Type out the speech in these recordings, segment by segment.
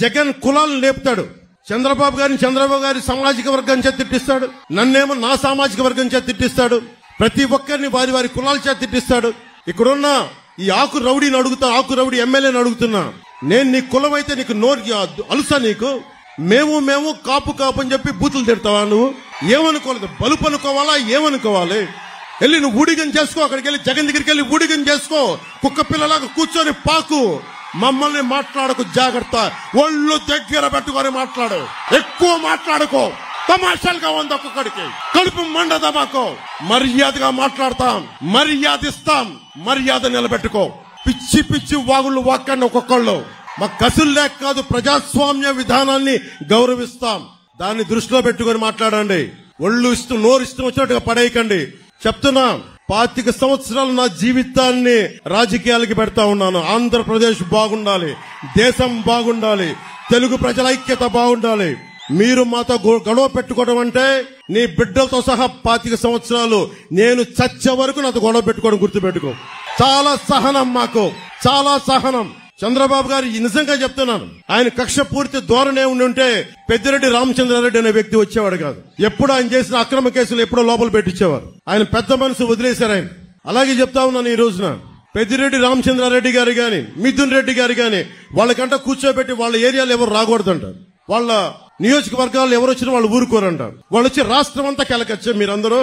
జగన్ కులాలను లేపుతాడు. చంద్రబాబు గారిని చంద్రబాబు గారి సామాజిక వర్గం చేత తిట్టిస్తాడు. నన్నేమో నా సామాజిక వర్గం చేత తిట్టిస్తాడు. ప్రతి ఒక్కరిని వారి వారి కులాల చేత తిట్టిస్తాడు. ఇక్కడున్న ఈ ఆకు రౌడీని అడుగుతా ఆకు రౌడీ ఎమ్మెల్యేని అడుగుతున్నా నేను నీ కులం అయితే నీకు నోరు అలుసా నీకు? మేము మేము కాపు కాపు అని చెప్పి బూతులు తిడతావా నువ్వు? ఏమనుకోలేదు. బలుపు అనుకోవాలా? ఏమనుకోవాలి? వెళ్ళి నువ్వు ఊడిగం చేసుకో. అక్కడికి వెళ్ళి జగన్ దగ్గరికి వెళ్ళి ఊడిగం చేసుకో. కుక్క పిల్లలాగా కూర్చొని పాకు. మమ్మల్ని మాట్లాడకు జాగ్రత్త. ఒళ్ళు దగ్గర పెట్టుకొని మాట్లాడు. ఎక్కువ మాట్లాడుకో. తమాషాలుగా ఉంది ఒక్కొక్కడికి. కడుపు మండదా మాకు మర్యాదగా మాట్లాడతాం. మర్యాద ఇస్తాం మర్యాద నిలబెట్టుకో. పిచ్చి పిచ్చి వాగుళ్ళు వాక్కండి ఒక్కొక్కళ్ళు. మా కసులు లేక కాదు ప్రజాస్వామ్య విధానాన్ని గౌరవిస్తాం. దాన్ని దృష్టిలో పెట్టుకొని మాట్లాడండి. ఒళ్ళు ఇస్తూ నోరు ఇష్టం వచ్చినట్టుగా పడేయకండి. చెప్తున్నా. పాతిక సంవత్సరాలు నా జీవితాన్ని రాజకీయాలకి పెడతా ఉన్నాను. ఆంధ్రప్రదేశ్ బాగుండాలి దేశం బాగుండాలి తెలుగు ప్రజల ఐక్యత బాగుండాలి. మీరు మాతో గొ- గొడవ పెట్టుకోవడం అంటే నీ బిడ్డలతో సహా పాతిక సంవత్సరాలు నేను చచ్చే వరకు నాతో గొడవ పెట్టుకోవడం గుర్తుపెట్టుకో. చాలా సహనం మాకు చాలా సహనం. చంద్రబాబు గారు నిజంగా చెప్తున్నాను. ఆయన కక్ష పూర్తి ధోరణే ఉండి ఉంటే పెద్దిరెడ్డి రామచంద్రారెడ్డి అనే వ్యక్తి వచ్చేవాడు కాదు. ఎప్పుడు ఆయన చేసిన అక్రమ కేసులు ఎప్పుడో లోపల పెట్టించేవారు. ఆయన పెద్ద మనసు వదిలేశారు ఆయన. అలాగే చెప్తా ఉన్నాను ఈ రోజున. పెద్దిరెడ్డి రామచంద్రారెడ్డి గారు గాని మిథున్ రెడ్డి గారు గాని వాళ్ళకంట కూర్చోబెట్టి వాళ్ళ ఏరియాలో ఎవరు రాకూడదంటారు వాళ్ళ నియోజకవర్గాలు ఎవరు వచ్చినా వాళ్ళు ఊరుకోరంటారు వాళ్ళు వచ్చి రాష్ట్రం అంతా కెలకచ్చే మీరందరూ.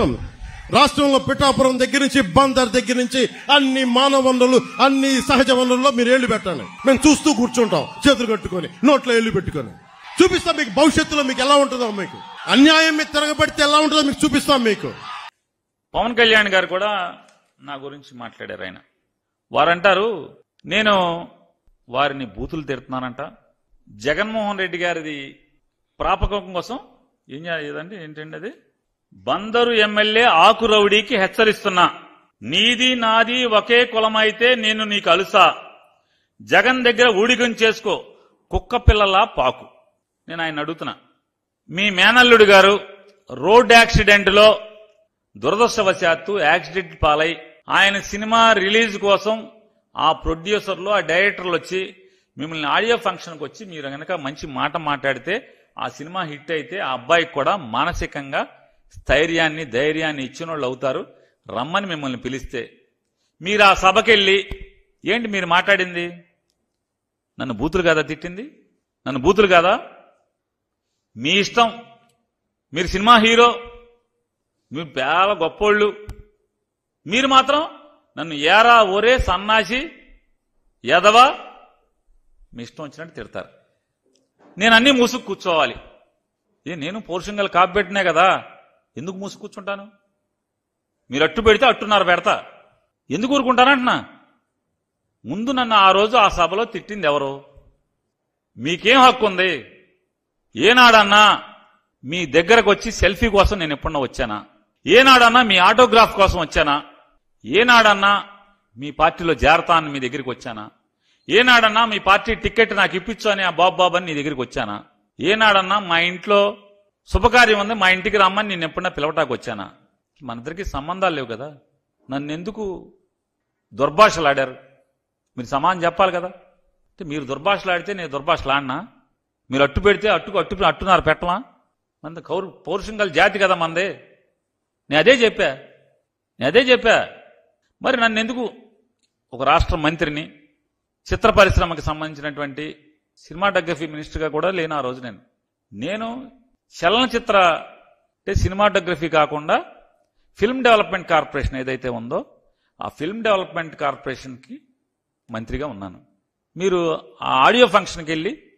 రాష్ట్రంలో పిఠాపురం దగ్గర నుంచి బందర్ దగ్గర నుంచి అన్ని మానవ వనరులు అన్ని సహజ వనరుల్లో మీరు ఏళ్ళు పెట్టండి మేము చూస్తూ కూర్చుంటాం చేతులు కట్టుకొని నోట్లో ఏళ్ళు పెట్టుకొని. చూపిస్తాం మీకు భవిష్యత్తులో మీకు ఎలా ఉంటుందో మీకు. అన్యాయం మీద తిరగబడితే ఎలా ఉంటుందో మీకు చూపిస్తాం మీకు. పవన్ కళ్యాణ్ గారు కూడా నా గురించి మాట్లాడారు ఆయన. వారంటారు నేను వారిని బూతులు తిడుతున్నానంట. జగన్మోహన్ రెడ్డి గారిది ప్రాపకం కోసం ఏం చే- ఏదండి? ఏంటండి అది? బందరు ఎమ్మెల్యే ఆకు రౌడీకి హెచ్చరిస్తున్నా. నీది నాది ఒకే కులమైతే నేను నీకు అలుసా. జగన్ దగ్గర ఊడిగం చేసుకో. కుక్క పిల్లలా పాకు. నేను ఆయన అడుగుతున్నా. మీ మేనల్లుడు గారు రోడ్ యాక్సిడెంట్లో దురదృష్టవశాత్తు యాక్సిడెంట్ పాలై ఆయన సినిమా రిలీజ్ కోసం ఆ ప్రొడ్యూసర్లు ఆ డైరెక్టర్లు వచ్చి మిమ్మల్ని ఆడియో ఫంక్షన్కి వచ్చి మీరు కనుక మంచి మాట మాట్లాడితే ఆ సినిమా హిట్ అయితే ఆ అబ్బాయికి కూడా మానసికంగా స్థైర్యాన్ని ధైర్యాన్ని ఇచ్చిన వాళ్ళు అవుతారు. రమ్మని మిమ్మల్ని పిలిస్తే మీరు ఆ సభకెళ్ళి ఏంటి మీరు మాట్లాడింది? నన్ను బూతులు కాదా తిట్టింది? నన్ను బూతులు కాదా? మీ ఇష్టం. మీరు సినిమా హీరో. మీరు పేద గొప్పోళ్ళు. మీరు మాత్రం నన్ను ఏరా ఒరే సన్నాసి ఎదవా మీ ఇష్టం వచ్చినట్టు తిడతారు. నేను అన్నీ మూసుకు కూర్చోవాలి. ఏ నేను పోర్షంగల్ కాపు పెట్టినా కదా. ఎందుకు మూసి కూర్చుంటాను? మీరు అట్టు పెడితే అట్టున్నారు పెడతా. ఎందుకు ఊరుకుంటానంటున్నా ముందు నన్ను ఆ రోజు ఆ సభలో తిట్టింది ఎవరు? మీకేం హక్కు ఉంది? ఏనాడన్నా మీ దగ్గరకు వచ్చి సెల్ఫీ కోసం నేను ఎప్పుడన్నా వచ్చానా? ఏనాడన్నా మీ ఆటోగ్రాఫ్ కోసం వచ్చానా? ఏనాడన్నా మీ పార్టీలో చేరతా అని మీ దగ్గరికి వచ్చానా? ఏనాడన్నా మీ పార్టీ టికెట్ నాకు ఇప్పించు అని ఆ బాబు బాబు అని నీ దగ్గరికి వచ్చానా? ఏనాడన్నా మా ఇంట్లో శుభకార్యం ఉంది మా ఇంటికి రమ్మని నేను ఎప్పుడన్నా పిలవటానికి వచ్చానా? మన ఇద్దరికి సంబంధాలు లేవు కదా. నన్ను ఎందుకు దుర్భాషలాడారు? మీరు సమానం చెప్పాలి కదా. అంటే మీరు దుర్భాషలాడితే నేను దుర్భాషలాడినా? మీరు అట్టు పెడితే అట్టుకు అట్టు అట్టున్నారు పెట్టలా? మన కౌరు పౌరుషంగల జాతి కదా మందే. నేను అదే చెప్పా. నేను అదే చెప్పా. మరి నన్ను ఎందుకు ఒక రాష్ట్ర మంత్రిని చిత్ర పరిశ్రమకి సంబంధించినటువంటి సినిమాటోగ్రఫీ మినిస్టర్గా కూడా లేను ఆ రోజు నేను. నేను చలనచిత్ర అంటే సినిమాటోగ్రఫీ కాకుండా ఫిల్మ్ డెవలప్మెంట్ కార్పొరేషన్ ఏదైతే ఉందో ఆ ఫిల్మ్ డెవలప్మెంట్ కార్పొరేషన్కి మంత్రిగా ఉన్నాను. మీరు ఆ ఆడియో ఫంక్షన్కి వెళ్ళి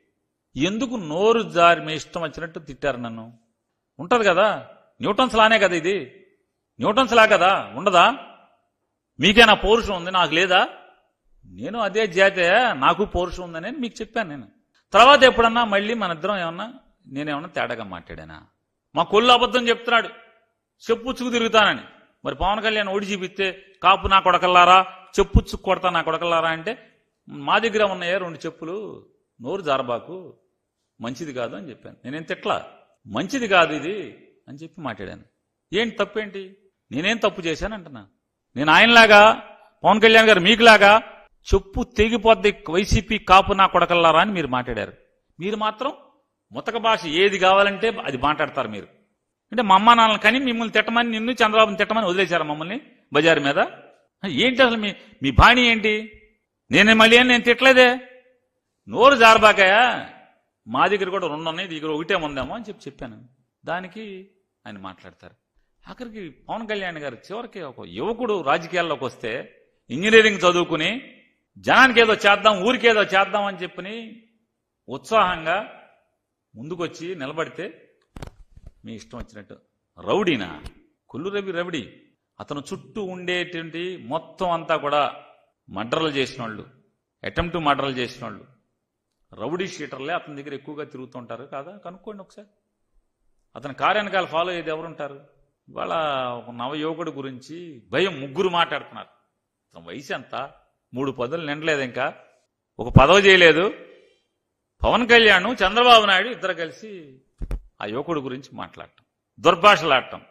ఎందుకు నోరు జారి మీ ఇష్టం వచ్చినట్టు తిట్టారు నన్ను? ఉంటుంది కదా? న్యూటన్స్ లానే కదా ఇది. న్యూటన్స్ లా కదా? ఉండదా? మీకేనా పౌరుషం ఉంది? నాకు లేదా? నేను అదే జాతే నాకు పౌరుషం ఉందని మీకు చెప్పాను నేను. తర్వాత ఎప్పుడన్నా మళ్ళీ మన ఇద్దరం ఏమన్నా నేనేమన్నా తేడాగా మాట్లాడానా? మా కొల్లు అబద్ధం చెప్తున్నాడు. చెప్పుచ్చుకు తిరుగుతానని. మరి పవన్ కళ్యాణ్ ఓడి చూపిస్తే కాపు నా కొడకల్లారా? చెప్పుచ్చుకు కొడతా నా కొడకల్లారా అంటే మా దగ్గర ఉన్నాయే రెండు చెప్పులు నోరు జారబాకు మంచిది కాదు అని చెప్పాను. నేనేం తిట్లా? మంచిది కాదు ఇది అని చెప్పి మాట్లాడాను. ఏంటి తప్పేంటి? నేనేం తప్పు చేశాను అంటున్నా నేను ఆయనలాగా పవన్ కళ్యాణ్ గారు మీకులాగా చెప్పు తెగిపోద్ది వైసీపీ కాపు నా కొడకల్లారా అని మీరు మాట్లాడారు. మీరు మాత్రం ముతక భాష ఏది కావాలంటే అది మాట్లాడతారు మీరు. అంటే మా అమ్మ నాన్నలు కానీ మిమ్మల్ని తిట్టమని నిన్ను చంద్రబాబుని తిట్టమని వదిలేశారు మమ్మల్ని బజారు మీద? ఏంటి అసలు మీ మీ బాణి ఏంటి? నేనే మళ్ళీ ఏం నేను తిట్టలేదే? నోరు జారబాకాయా? మా దగ్గర కూడా రెండు ఉన్నాయి దగ్గర ఒకటే ఉందేమో అని చెప్పి చెప్పాను. దానికి ఆయన మాట్లాడతారు. ఆఖరికి పవన్ కళ్యాణ్ గారు చివరికి ఒక యువకుడు రాజకీయాల్లోకి వస్తే ఇంజనీరింగ్ చదువుకుని జనానికి ఏదో చేద్దాం ఊరికి ఏదో చేద్దాం అని చెప్పి ఉత్సాహంగా ముందుకొచ్చి నిలబడితే మీ ఇష్టం వచ్చినట్టు. రౌడీనా? కొల్లు రవి రవిడి. అతను చుట్టూ ఉండేటువంటి మొత్తం అంతా కూడా మర్డర్లు చేసిన వాళ్ళు అటెంప్ట్ మర్డర్లు చేసిన వాళ్ళు రౌడీ షీటర్లే అతని దగ్గర ఎక్కువగా తిరుగుతుంటారు కాదా? కనుక్కోండి ఒకసారి. అతని కారు ఫాలో అయ్యేది ఎవరుంటారు? ఇవాళ ఒక నవయువకుడి గురించి భయం ముగ్గురు మాట్లాడుతున్నారు. అతని వయసు ఎంత మూడు పదులు నిండలేదు ఇంకా. ఒక పదవి చేయలేదు. పవన్ కళ్యాణ్ చంద్రబాబు నాయుడు ఇద్దరు కలిసి ఆ యువకుడి గురించి మాట్లాడటం దుర్భాషలాడటం.